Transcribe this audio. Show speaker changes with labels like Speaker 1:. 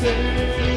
Speaker 1: say